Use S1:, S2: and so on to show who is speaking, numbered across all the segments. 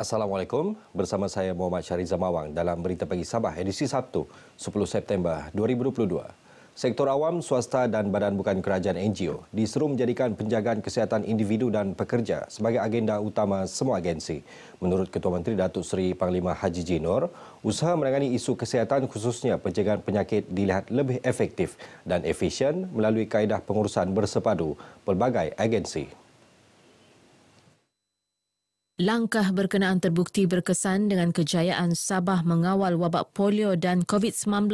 S1: Assalamualaikum, bersama saya Muhammad Syariza Mawang dalam Berita Pagi Sabah edisi Sabtu 10 September 2022. Sektor awam, swasta dan badan bukan kerajaan NGO diseru menjadikan penjagaan kesihatan individu dan pekerja sebagai agenda utama semua agensi. Menurut Ketua Menteri Datuk Seri Panglima Haji Jinur, usaha menangani isu kesihatan khususnya penjagaan penyakit dilihat lebih efektif dan efisien melalui kaedah pengurusan bersepadu pelbagai agensi.
S2: Langkah berkenaan terbukti berkesan dengan kejayaan Sabah mengawal wabak polio dan COVID-19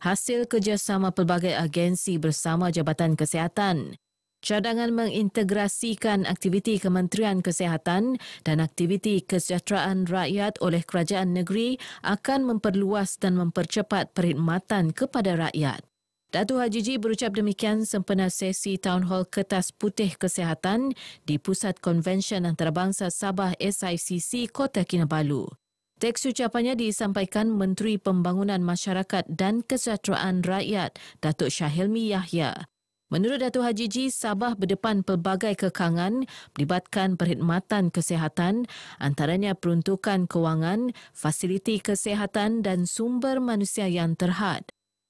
S2: hasil kerjasama pelbagai agensi bersama Jabatan Kesihatan. Cadangan mengintegrasikan aktiviti Kementerian Kesihatan dan aktiviti kesejahteraan rakyat oleh kerajaan negeri akan memperluas dan mempercepat perkhidmatan kepada rakyat. Datuk Haji Ji berucap demikian sempena sesi Town Hall Kertas Putih Kesihatan di Pusat Konvensyen Antarabangsa Sabah SICC Kota Kinabalu. Teks ucapannya disampaikan Menteri Pembangunan Masyarakat dan Kesejahteraan Rakyat Datuk Syahilmi Yahya. Menurut Datuk Haji Ji, Sabah berdepan pelbagai kekangan melibatkan perkhidmatan kesihatan antaranya peruntukan kewangan, fasiliti kesihatan dan sumber manusia yang terhad.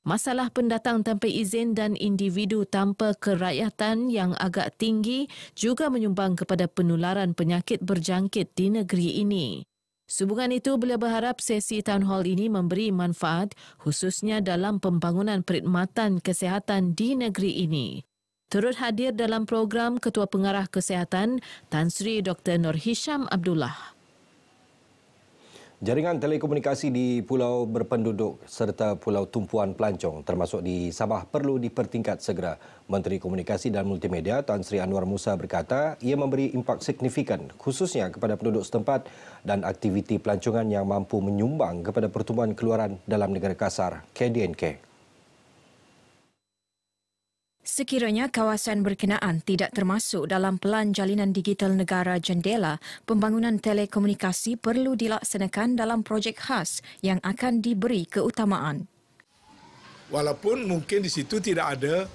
S2: Masalah pendatang tanpa izin dan individu tanpa kerakyatan yang agak tinggi juga menyumbang kepada penularan penyakit berjangkit di negeri ini. Sehubungan itu, beliau berharap sesi Town Hall ini memberi manfaat khususnya dalam pembangunan perkhidmatan kesihatan di negeri ini. Turut hadir dalam program Ketua Pengarah Kesihatan Tan Sri Dr. Nur Hisham Abdullah.
S1: Jaringan telekomunikasi di pulau berpenduduk serta pulau tumpuan pelancong termasuk di Sabah perlu dipertingkat segera. Menteri Komunikasi dan Multimedia Tan Sri Anwar Musa berkata ia memberi impak signifikan khususnya kepada penduduk setempat dan aktiviti pelancongan yang mampu menyumbang kepada pertumbuhan keluaran dalam negara kasar KDNK.
S3: Sekiranya kawasan berkenaan tidak termasuk dalam Pelan Jalinan Digital Negara Jendela, pembangunan telekomunikasi perlu dilaksanakan dalam projek khas yang akan diberi keutamaan.
S4: Walaupun mungkin di situ tidak ada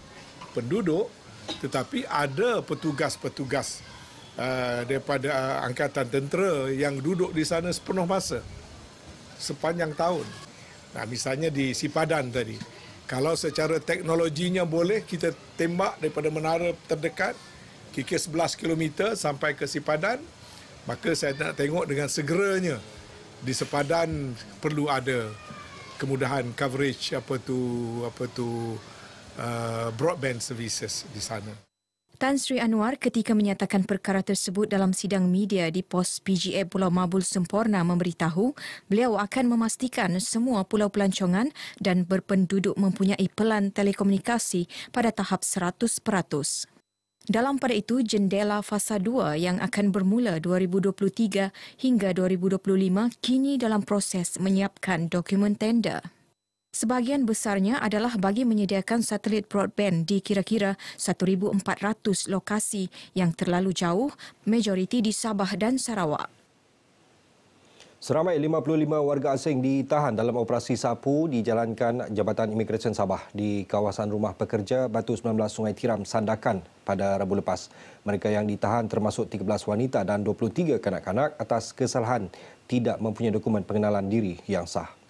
S4: penduduk, tetapi ada petugas-petugas uh, daripada uh, angkatan tentera yang duduk di sana sepenuh masa sepanjang tahun. Nah, misalnya di Sipadan tadi, kalau secara teknologinya boleh kita tembak daripada menara terdekat kira 11 km sampai ke Sipadan maka saya nak tengok dengan segeranya di Sepadan perlu ada kemudahan coverage apa tu apa tu uh, broadband services di sana.
S3: Tan Sri Anwar ketika menyatakan perkara tersebut dalam sidang media di pos PGA Pulau Mabul Sempurna memberitahu beliau akan memastikan semua pulau pelancongan dan berpenduduk mempunyai pelan telekomunikasi pada tahap 100%. Dalam pada itu, jendela fasa 2 yang akan bermula 2023 hingga 2025 kini dalam proses menyiapkan dokumen tender. Sebahagian besarnya adalah bagi menyediakan satelit broadband di kira-kira 1,400 lokasi yang terlalu jauh, majoriti di Sabah dan Sarawak.
S1: Seramai 55 warga asing ditahan dalam operasi sapu dijalankan Jabatan Imigresen Sabah di kawasan rumah pekerja Batu 19 Sungai Tiram Sandakan pada Rabu lepas. Mereka yang ditahan termasuk 13 wanita dan 23 kanak-kanak atas kesalahan tidak mempunyai dokumen pengenalan diri yang sah.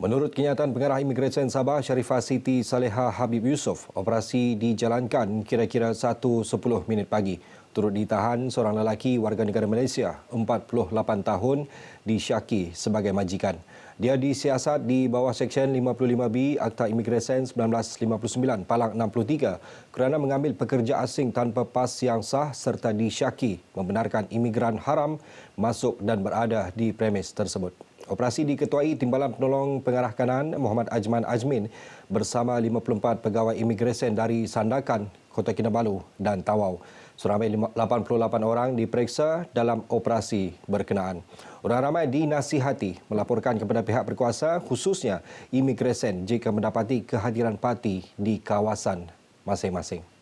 S1: Menurut kenyataan pengarah imigresen Sabah Sharifah Siti Saleha Habib Yusof, operasi dijalankan kira-kira 1.10 minit pagi. Turut ditahan seorang lelaki warga negara Malaysia, 48 tahun, disyaki sebagai majikan. Dia disiasat di bawah Seksyen 55B Akta Imigresen 1959 Palang 63 kerana mengambil pekerja asing tanpa pas yang sah serta disyaki membenarkan imigran haram masuk dan berada di premis tersebut. Operasi diketuai Timbalan Penolong Pengarah Kanan Muhammad Ajman Ajmin bersama 54 pegawai imigresen dari Sandakan, Kota Kinabalu dan Tawau. Seramai 88 orang diperiksa dalam operasi berkenaan. Orang ramai dinasihati melaporkan kepada pihak berkuasa khususnya imigresen jika mendapati kehadiran parti di kawasan masing-masing.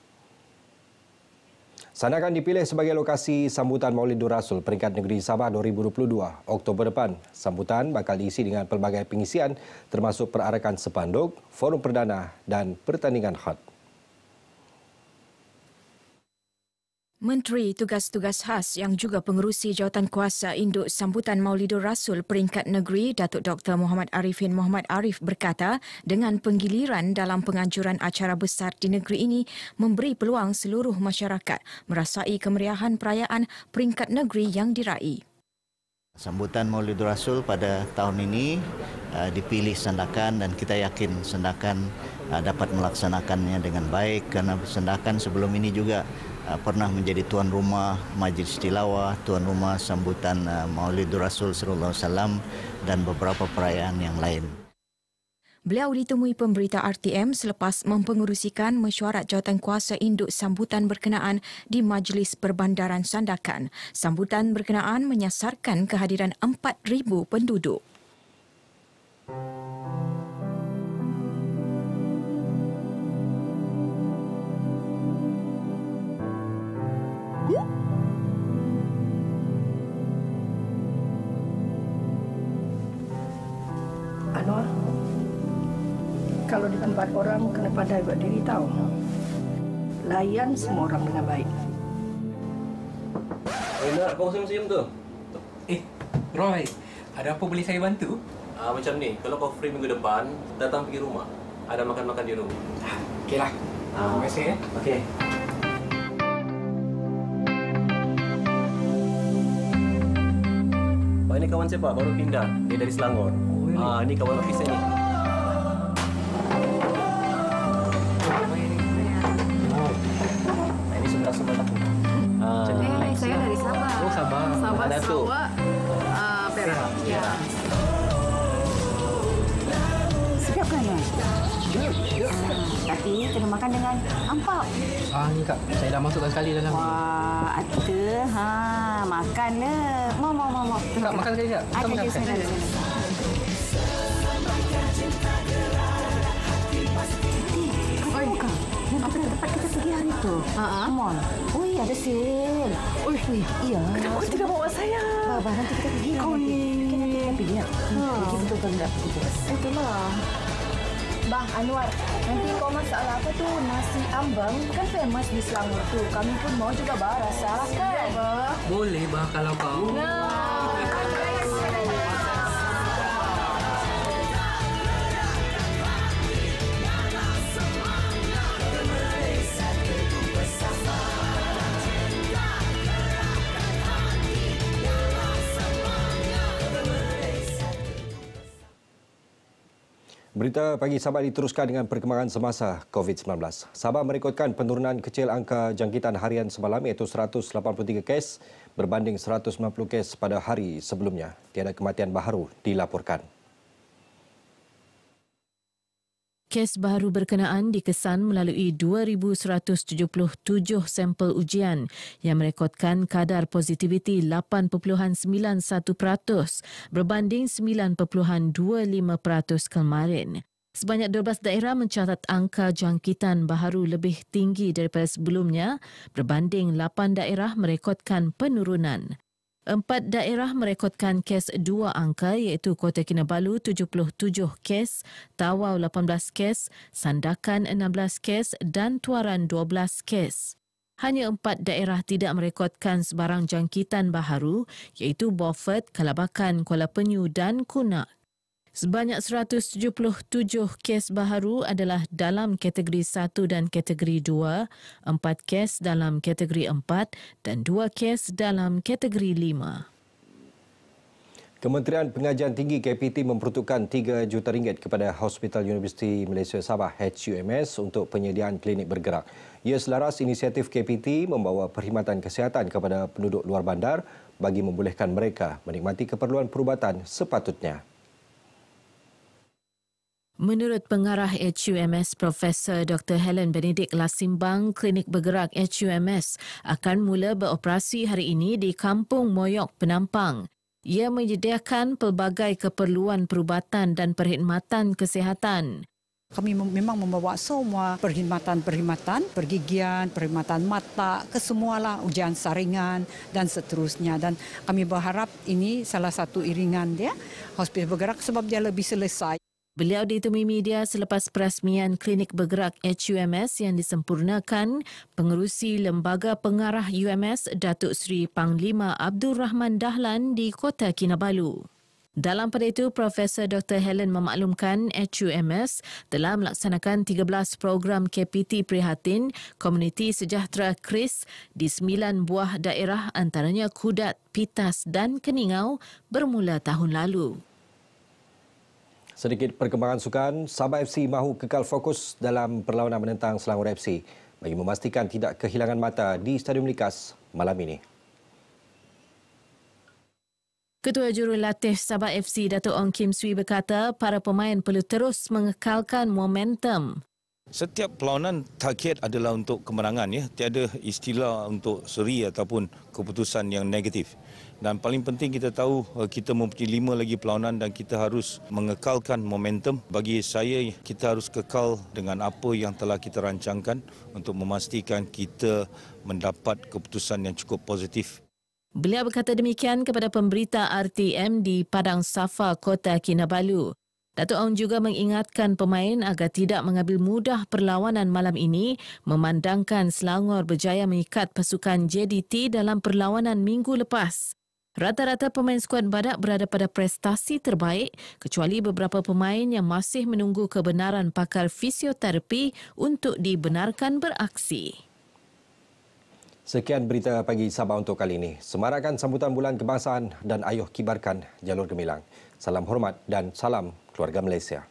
S1: Sandakan dipilih sebagai lokasi sambutan Maulidur Rasul peringkat negeri Sabah 2022 Oktober depan. Sambutan bakal diisi dengan pelbagai pengisian termasuk perarakan sepanduk, forum perdana dan pertandingan khad.
S3: Menteri Tugas-Tugas Khas yang juga pengerusi jawatan kuasa induk sambutan Maulidur Rasul peringkat negeri Datuk Dr. Muhammad Arifin Muhammad Arif berkata dengan penggiliran dalam penganjuran acara besar di negeri ini memberi peluang seluruh masyarakat merasai kemeriahan perayaan peringkat negeri yang diraih.
S5: Sambutan Maulidur Rasul pada tahun ini uh, dipilih Sendakan dan kita yakin Sendakan uh, dapat melaksanakannya dengan baik karena Sendakan sebelum ini juga pernah menjadi tuan rumah majlis tilawah, tuan rumah sambutan uh, Maulidur Rasul sallallahu alaihi wasallam dan beberapa perayaan yang lain.
S3: Beliau ditemui pemberita RTM selepas mempengerusikan mesyuarat jawatan kuasa induk sambutan berkenaan di Majlis Perbandaran Sandakan. Sambutan berkenaan menyasarkan kehadiran 4,000 penduduk.
S6: Kalau di tempat orang kena pandai buat diri tahu. Layan semua orang dengan baik.
S7: Eh, nak kau senyum-senyum tu?
S8: Eh, Roy, ada apa boleh saya bantu?
S7: Ah, macam ni, kalau kau free minggu depan, datang pergi rumah. Ada makan-makan di rumah.
S8: Okeylah.
S7: Ah.
S8: Terima kasih ya.
S7: Okey. Pak, ini kawan siapa? Baru pindah. Dia dari Selangor.
S8: Oh, really?
S7: Ah, ini kawan ofis saya ni.
S9: Tapi kena makan dengan ampau.
S8: Ah, ni kak. Saya dah masukkan sekali dalam.
S9: Wah, ada. Ha, makanlah. Mau, mau, mau, mau.
S8: Kak, makan sekali kak. Kita
S9: Ada
S8: makan
S9: je
S8: sekali.
S9: sana. sana.
S10: Oi,
S9: Yang kita tempat kita pergi hari tu.
S10: Ha, ha.
S9: Come on. Ui, ada sale.
S10: Ui,
S9: Iya.
S10: kenapa tidak bawa saya?
S9: Bah, nanti kita pergi.
S10: Kau
S9: nanti.
S10: ni.
S9: Kita nanti kita pergi ya. Hmm. Pergi betul kan tak betul.
S10: Itulah. Bang Anwar, nanti kau masak apa tu? Nasi ambang kan famous di Selangor tu. Kami pun mau juga bah rasa kan? Ya, bah.
S8: Boleh bah kalau kau.
S1: Berita pagi Sabah diteruskan dengan perkembangan semasa COVID-19. Sabah merekodkan penurunan kecil angka jangkitan harian semalam iaitu 183 kes berbanding 190 kes pada hari sebelumnya. Tiada kematian baharu dilaporkan.
S2: Kes baru berkenaan dikesan melalui 2,177 sampel ujian yang merekodkan kadar positiviti 8.91% berbanding 9.25% kemarin. Sebanyak 12 daerah mencatat angka jangkitan baharu lebih tinggi daripada sebelumnya berbanding 8 daerah merekodkan penurunan. Empat daerah merekodkan kes dua angka iaitu Kota Kinabalu 77 kes, Tawau 18 kes, Sandakan 16 kes dan Tuaran 12 kes. Hanya empat daerah tidak merekodkan sebarang jangkitan baharu iaitu Beaufort, Kalabakan, Kuala Penyu dan Kunak. Sebanyak 177 kes baharu adalah dalam kategori 1 dan kategori 2, 4 kes dalam kategori 4 dan 2 kes dalam kategori 5.
S1: Kementerian Pengajian Tinggi KPT memperuntukkan 3 juta ringgit kepada Hospital Universiti Malaysia Sabah HUMS untuk penyediaan klinik bergerak. Ia selaras inisiatif KPT membawa perkhidmatan kesihatan kepada penduduk luar bandar bagi membolehkan mereka menikmati keperluan perubatan sepatutnya.
S2: Menurut pengarah HUMS Profesor Dr. Helen Benedict Lasimbang, klinik bergerak HUMS akan mula beroperasi hari ini di Kampung Moyok Penampang. Ia menyediakan pelbagai keperluan perubatan dan perkhidmatan kesihatan.
S11: Kami memang membawa semua perkhidmatan-perkhidmatan, pergigian, perkhidmatan mata, kesemualah ujian saringan dan seterusnya. Dan kami berharap ini salah satu iringan dia, hospital bergerak sebab dia lebih selesai.
S2: Beliau ditemui media selepas perasmian klinik bergerak HUMS yang disempurnakan pengerusi Lembaga Pengarah UMS Datuk Seri Panglima Abdul Rahman Dahlan di Kota Kinabalu. Dalam pada itu, Profesor Dr. Helen memaklumkan HUMS telah melaksanakan 13 program KPT Prihatin Komuniti Sejahtera KRIS di 9 buah daerah antaranya Kudat, Pitas dan Keningau bermula tahun lalu.
S1: Sedikit perkembangan sukan, Sabah FC mahu kekal fokus dalam perlawanan menentang Selangor FC bagi memastikan tidak kehilangan mata di Stadium Likas malam ini.
S2: Ketua Jurulatih Sabah FC Datuk Ong Kim Swee berkata para pemain perlu terus mengekalkan momentum.
S12: Setiap perlawanan target adalah untuk kemenangan ya, tiada istilah untuk seri ataupun keputusan yang negatif. Dan paling penting kita tahu eh, kita mempunyai lima lagi perlawanan dan kita harus mengekalkan momentum. Bagi saya kita harus kekal dengan apa yang telah kita rancangkan untuk memastikan kita mendapat keputusan yang cukup positif.
S2: Beliau berkata demikian kepada pemberita RTM di Padang Safa, Kota Kinabalu. Datuk Ong juga mengingatkan pemain agar tidak mengambil mudah perlawanan malam ini memandangkan Selangor berjaya mengikat pasukan JDT dalam perlawanan minggu lepas. Rata-rata pemain skuad badak berada pada prestasi terbaik kecuali beberapa pemain yang masih menunggu kebenaran pakar fisioterapi untuk dibenarkan beraksi.
S1: Sekian berita pagi Sabah untuk kali ini. Semarakkan sambutan bulan kebangsaan dan ayuh kibarkan jalur gemilang. Salam hormat dan salam keluarga Malaysia.